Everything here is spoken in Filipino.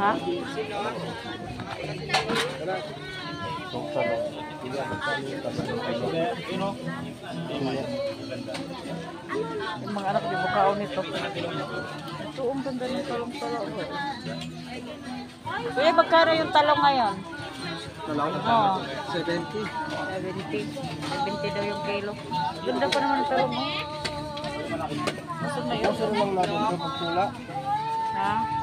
Ha? Yung mga anak, yung mukhaon nito. Ito, ang ganda ng talong-talong. Oh. Kuya, magkano yung talong ngayon? Talong? Oo. 70. 70. 70 daw yung kilo. Ganda pa naman ang talong oh. mo. Masok na yun. Kaso lang natin ito pagpula. Ha?